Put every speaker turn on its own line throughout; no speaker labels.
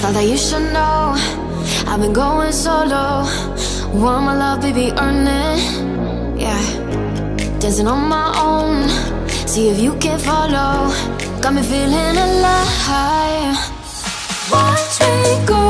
Thought that you should know. I've been going solo. Want my love, baby, earn it. Yeah. Dancing on my own. See if you can follow. Got me feeling alive. Watch me go.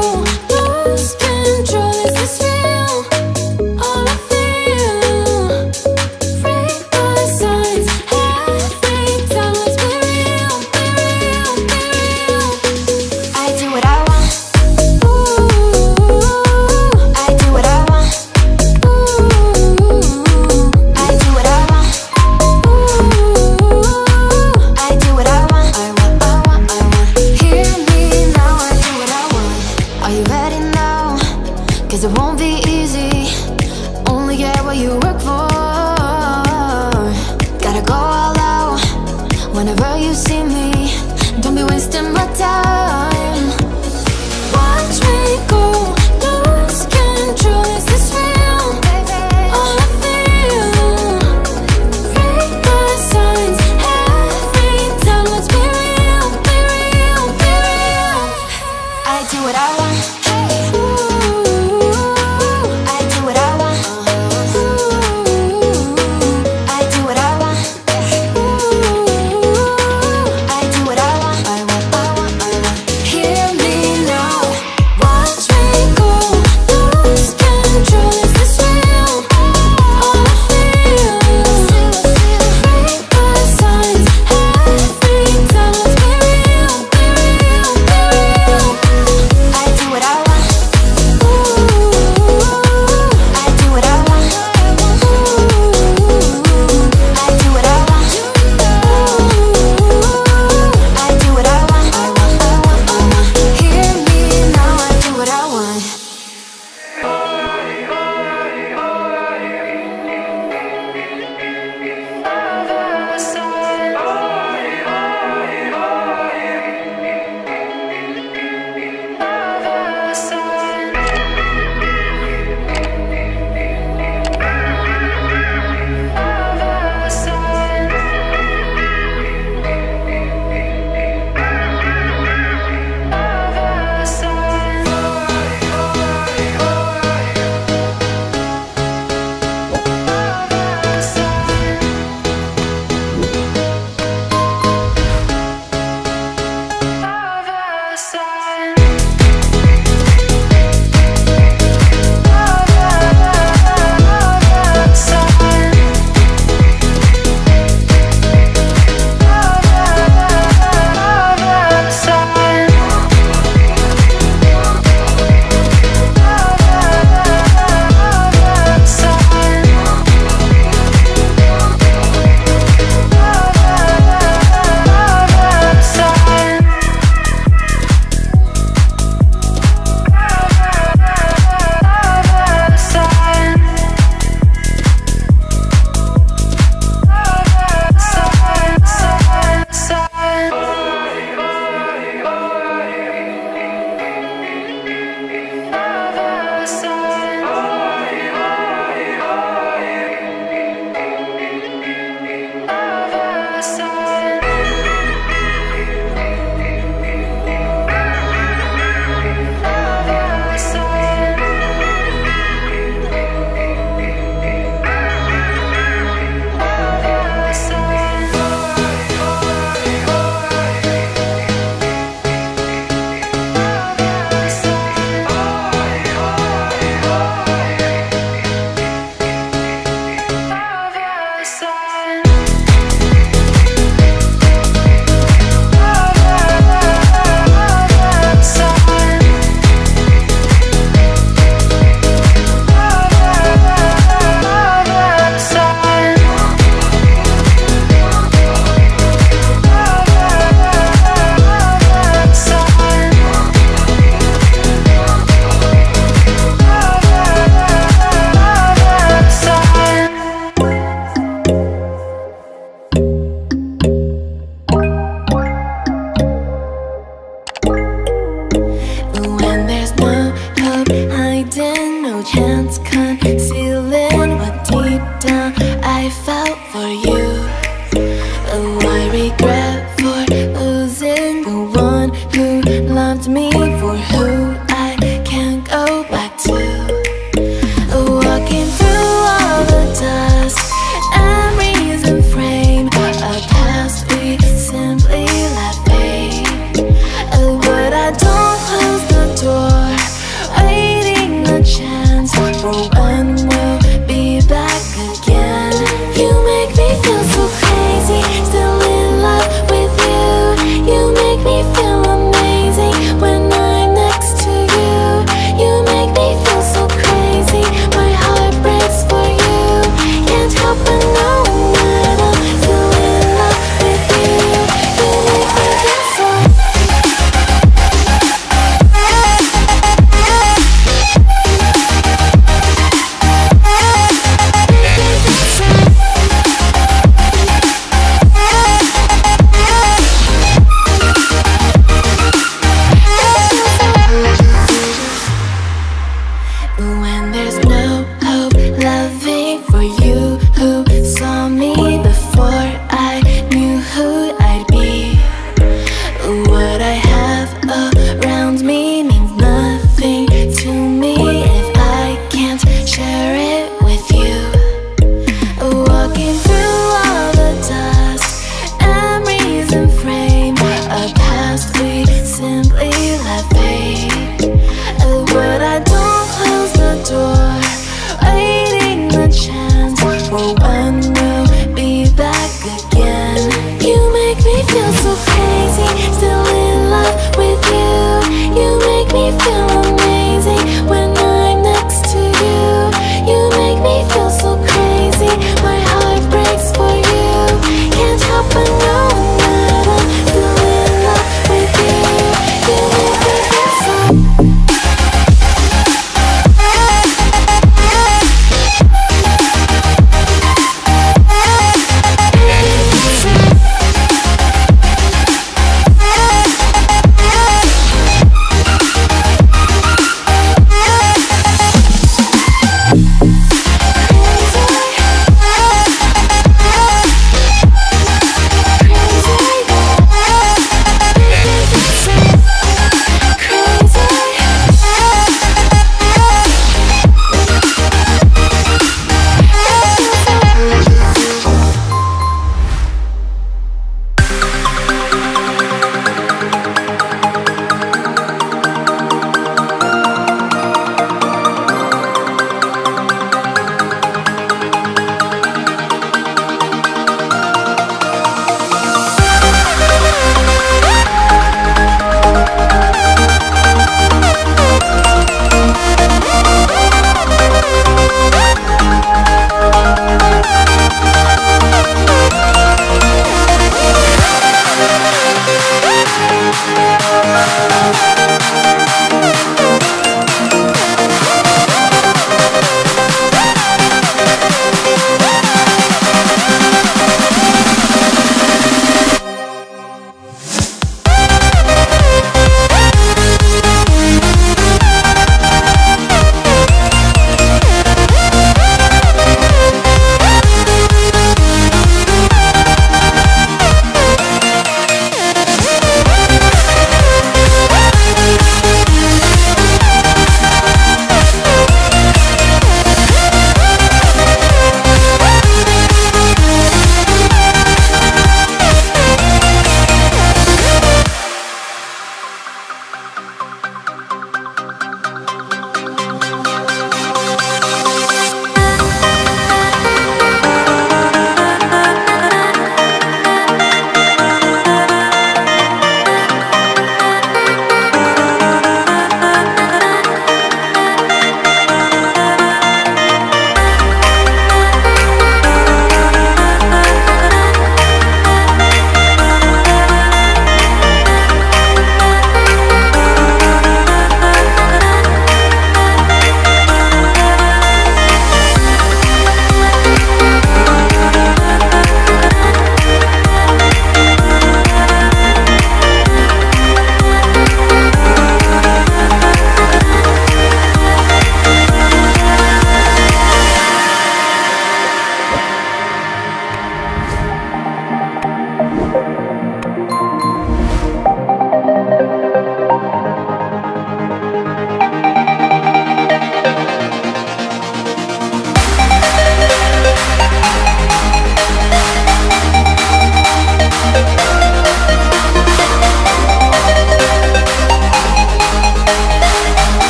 dance